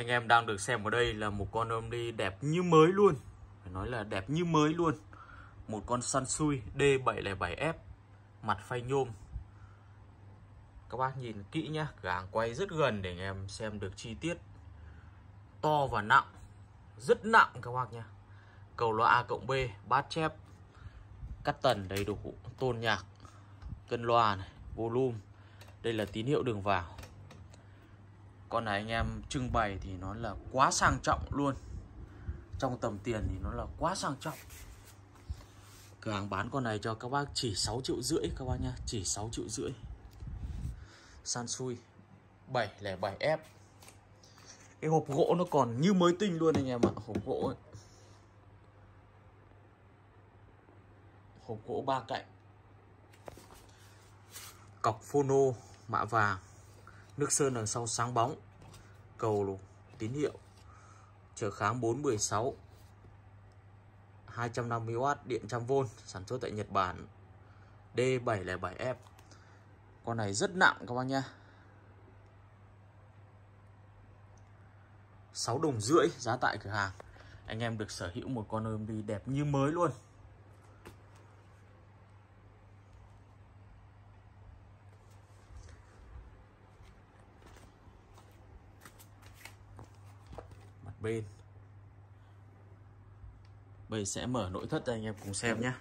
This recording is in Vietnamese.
Anh em đang được xem ở đây là một con Omni đi đẹp như mới luôn. Phải nói là đẹp như mới luôn. Một con Sansui D707F Mặt phay nhôm. Các bác nhìn kỹ nhá Gàng quay rất gần để anh em xem được chi tiết. To và nặng, Rất nặng các bác nhá. Cầu loa A cộng B, Bát chép. Cắt tần đầy đủ, Tôn nhạc, Cân loa này, Volume. Đây là tín hiệu đường vào con này anh em trưng bày thì nó là quá sang trọng luôn. Trong tầm tiền thì nó là quá sang trọng. Cửa hàng bán con này cho các bác chỉ 6 triệu rưỡi các bác nhá, chỉ 6 triệu rưỡi. Sansui 707F cái hộp gỗ nó còn như mới tinh luôn anh em ạ, hộp gỗ ấy. hộp gỗ ba cạnh. Cọc phono, mạ vàng. Nước sơn đằng sau sáng bóng. Cầu tín hiệu. Trở kháng 416 250W điện trăm v Sản xuất tại Nhật Bản. D707F Con này rất nặng các bác nhé 6 đồng rưỡi giá tại cửa hàng. Anh em được sở hữu một con ôm đẹp như mới luôn. Bên. Bây sẽ mở nội thất cho anh em cùng xem nhé